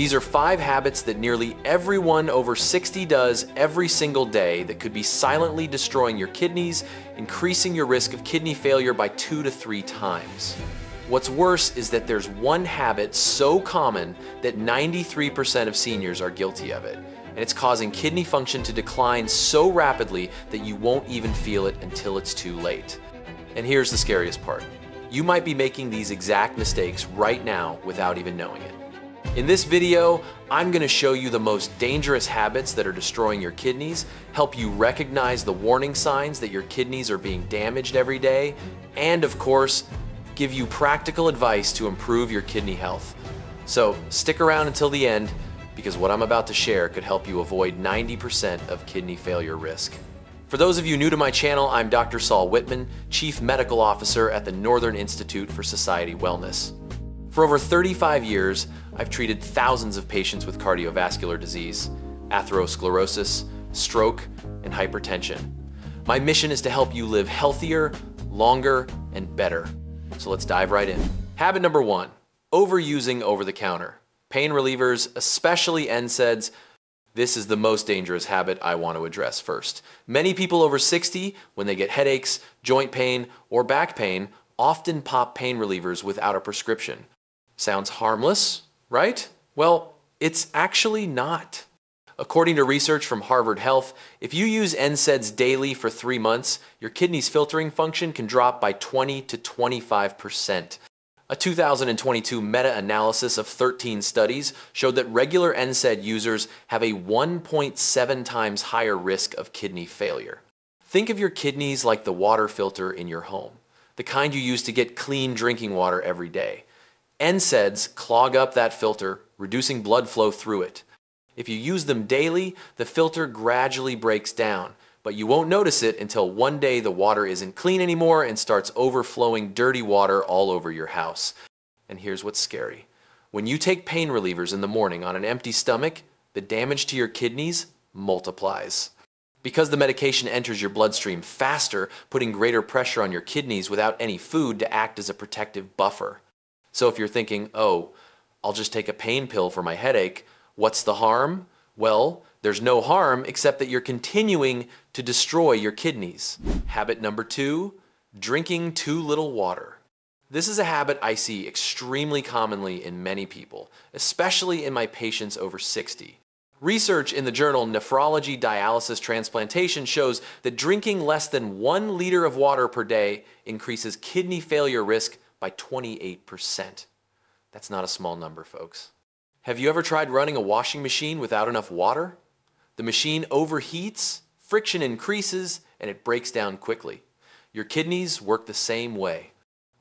These are five habits that nearly everyone over 60 does every single day that could be silently destroying your kidneys, increasing your risk of kidney failure by two to three times. What's worse is that there's one habit so common that 93% of seniors are guilty of it, and it's causing kidney function to decline so rapidly that you won't even feel it until it's too late. And here's the scariest part. You might be making these exact mistakes right now without even knowing it. In this video, I'm gonna show you the most dangerous habits that are destroying your kidneys, help you recognize the warning signs that your kidneys are being damaged every day, and of course, give you practical advice to improve your kidney health. So stick around until the end because what I'm about to share could help you avoid 90% of kidney failure risk. For those of you new to my channel, I'm Dr. Saul Whitman, Chief Medical Officer at the Northern Institute for Society Wellness. For over 35 years, I've treated thousands of patients with cardiovascular disease, atherosclerosis, stroke, and hypertension. My mission is to help you live healthier, longer, and better. So let's dive right in. Habit number one, overusing over the counter. Pain relievers, especially NSAIDs, this is the most dangerous habit I want to address first. Many people over 60, when they get headaches, joint pain, or back pain, often pop pain relievers without a prescription. Sounds harmless, right? Well, it's actually not. According to research from Harvard Health, if you use NSAIDs daily for three months, your kidney's filtering function can drop by 20 to 25%. A 2022 meta-analysis of 13 studies showed that regular NSAID users have a 1.7 times higher risk of kidney failure. Think of your kidneys like the water filter in your home, the kind you use to get clean drinking water every day. NSAIDs clog up that filter, reducing blood flow through it. If you use them daily, the filter gradually breaks down, but you won't notice it until one day the water isn't clean anymore and starts overflowing dirty water all over your house. And here's what's scary. When you take pain relievers in the morning on an empty stomach, the damage to your kidneys multiplies. Because the medication enters your bloodstream faster, putting greater pressure on your kidneys without any food to act as a protective buffer. So if you're thinking, oh, I'll just take a pain pill for my headache, what's the harm? Well, there's no harm except that you're continuing to destroy your kidneys. Habit number two, drinking too little water. This is a habit I see extremely commonly in many people, especially in my patients over 60. Research in the journal Nephrology Dialysis Transplantation shows that drinking less than one liter of water per day increases kidney failure risk by 28%. That's not a small number, folks. Have you ever tried running a washing machine without enough water? The machine overheats, friction increases, and it breaks down quickly. Your kidneys work the same way.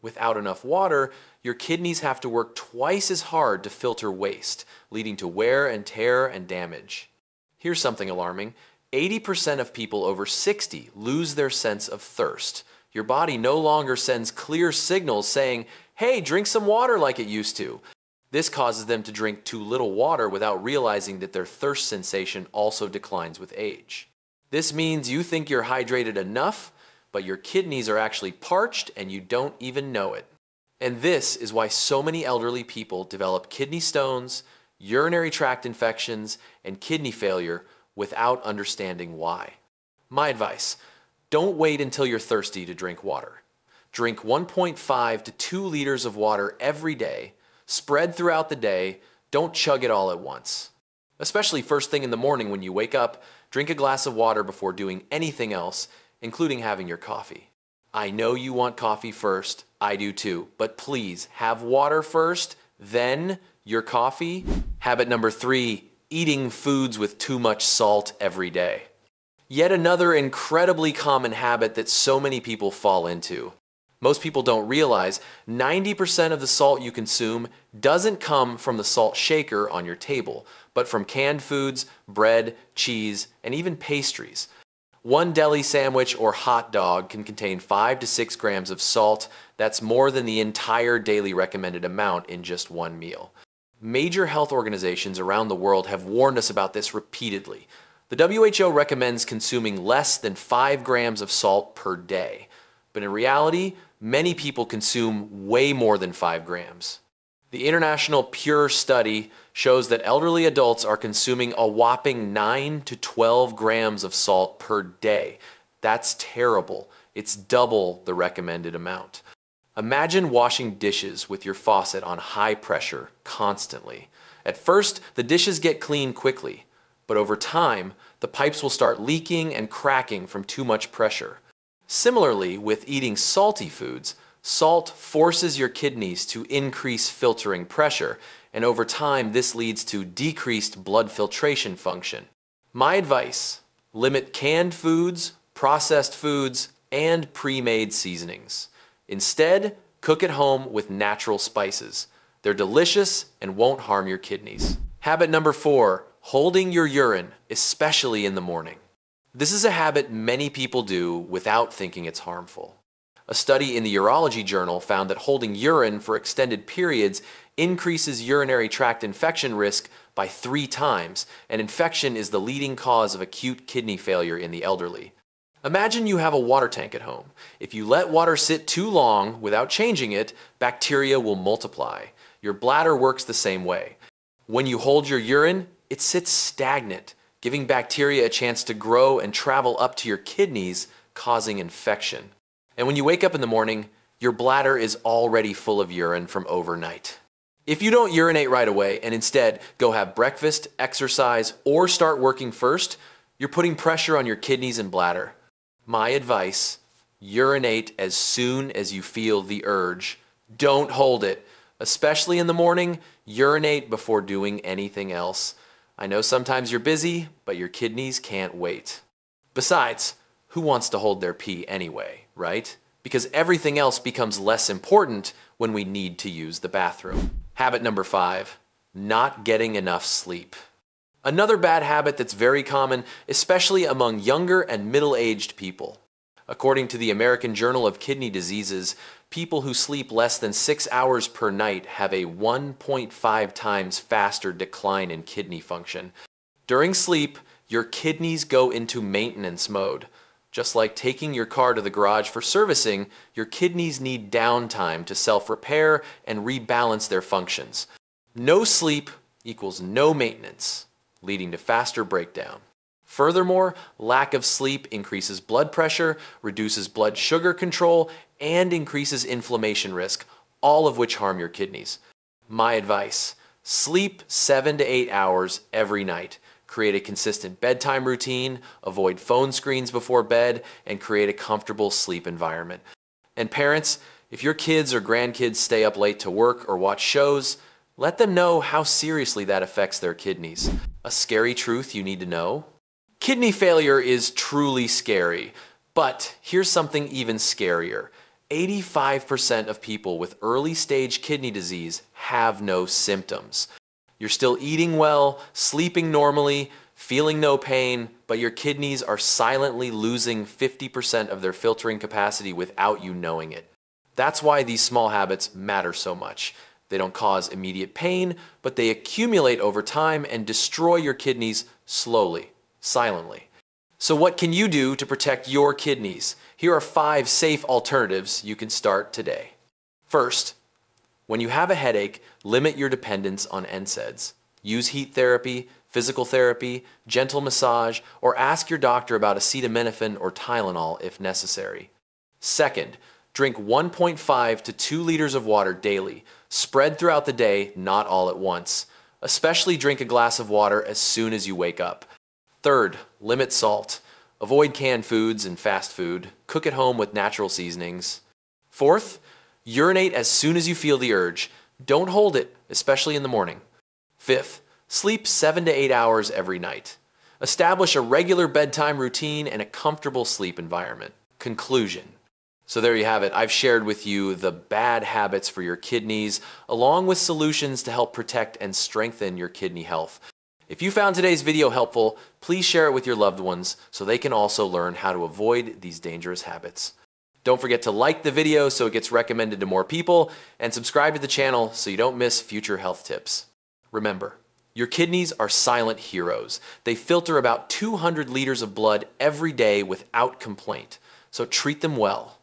Without enough water, your kidneys have to work twice as hard to filter waste, leading to wear and tear and damage. Here's something alarming. 80% of people over 60 lose their sense of thirst, your body no longer sends clear signals saying, hey, drink some water like it used to. This causes them to drink too little water without realizing that their thirst sensation also declines with age. This means you think you're hydrated enough, but your kidneys are actually parched and you don't even know it. And this is why so many elderly people develop kidney stones, urinary tract infections, and kidney failure without understanding why. My advice don't wait until you're thirsty to drink water. Drink 1.5 to 2 liters of water every day, spread throughout the day, don't chug it all at once. Especially first thing in the morning when you wake up, drink a glass of water before doing anything else, including having your coffee. I know you want coffee first, I do too, but please have water first, then your coffee. Habit number three, eating foods with too much salt every day. Yet another incredibly common habit that so many people fall into. Most people don't realize 90% of the salt you consume doesn't come from the salt shaker on your table, but from canned foods, bread, cheese, and even pastries. One deli sandwich or hot dog can contain 5 to 6 grams of salt. That's more than the entire daily recommended amount in just one meal. Major health organizations around the world have warned us about this repeatedly. The WHO recommends consuming less than 5 grams of salt per day, but in reality, many people consume way more than 5 grams. The International Pure Study shows that elderly adults are consuming a whopping 9 to 12 grams of salt per day. That's terrible. It's double the recommended amount. Imagine washing dishes with your faucet on high pressure constantly. At first, the dishes get clean quickly, but over time, the pipes will start leaking and cracking from too much pressure. Similarly, with eating salty foods, salt forces your kidneys to increase filtering pressure, and over time this leads to decreased blood filtration function. My advice, limit canned foods, processed foods, and pre-made seasonings. Instead, cook at home with natural spices. They're delicious and won't harm your kidneys. Habit number four, holding your urine, especially in the morning. This is a habit many people do without thinking it's harmful. A study in the Urology Journal found that holding urine for extended periods increases urinary tract infection risk by three times, and infection is the leading cause of acute kidney failure in the elderly. Imagine you have a water tank at home. If you let water sit too long without changing it, bacteria will multiply. Your bladder works the same way. When you hold your urine, it sits stagnant, giving bacteria a chance to grow and travel up to your kidneys, causing infection. And when you wake up in the morning, your bladder is already full of urine from overnight. If you don't urinate right away and instead go have breakfast, exercise, or start working first, you're putting pressure on your kidneys and bladder. My advice, urinate as soon as you feel the urge. Don't hold it. Especially in the morning, urinate before doing anything else. I know sometimes you're busy, but your kidneys can't wait. Besides, who wants to hold their pee anyway, right? Because everything else becomes less important when we need to use the bathroom. Habit number five, not getting enough sleep. Another bad habit that's very common, especially among younger and middle-aged people. According to the American Journal of Kidney Diseases, people who sleep less than six hours per night have a 1.5 times faster decline in kidney function. During sleep, your kidneys go into maintenance mode. Just like taking your car to the garage for servicing, your kidneys need downtime to self-repair and rebalance their functions. No sleep equals no maintenance, leading to faster breakdown. Furthermore, lack of sleep increases blood pressure, reduces blood sugar control, and increases inflammation risk, all of which harm your kidneys. My advice, sleep seven to eight hours every night. Create a consistent bedtime routine, avoid phone screens before bed, and create a comfortable sleep environment. And parents, if your kids or grandkids stay up late to work or watch shows, let them know how seriously that affects their kidneys. A scary truth you need to know? Kidney failure is truly scary, but here's something even scarier. 85% of people with early stage kidney disease have no symptoms. You're still eating well, sleeping normally, feeling no pain, but your kidneys are silently losing 50% of their filtering capacity without you knowing it. That's why these small habits matter so much. They don't cause immediate pain, but they accumulate over time and destroy your kidneys slowly silently. So what can you do to protect your kidneys? Here are five safe alternatives you can start today. First, when you have a headache, limit your dependence on NSAIDs. Use heat therapy, physical therapy, gentle massage, or ask your doctor about acetaminophen or Tylenol if necessary. Second, drink 1.5 to 2 liters of water daily, spread throughout the day, not all at once. Especially drink a glass of water as soon as you wake up. Third, limit salt. Avoid canned foods and fast food. Cook at home with natural seasonings. Fourth, urinate as soon as you feel the urge. Don't hold it, especially in the morning. Fifth, sleep seven to eight hours every night. Establish a regular bedtime routine and a comfortable sleep environment. Conclusion. So there you have it. I've shared with you the bad habits for your kidneys, along with solutions to help protect and strengthen your kidney health. If you found today's video helpful, please share it with your loved ones so they can also learn how to avoid these dangerous habits. Don't forget to like the video so it gets recommended to more people, and subscribe to the channel so you don't miss future health tips. Remember, your kidneys are silent heroes. They filter about 200 liters of blood every day without complaint, so treat them well.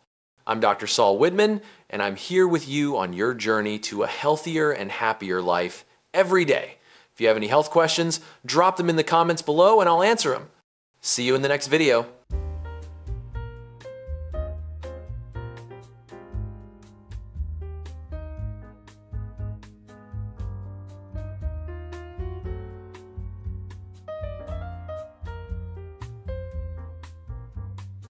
I'm Dr. Saul Whitman, and I'm here with you on your journey to a healthier and happier life every day. If you have any health questions, drop them in the comments below and I'll answer them. See you in the next video.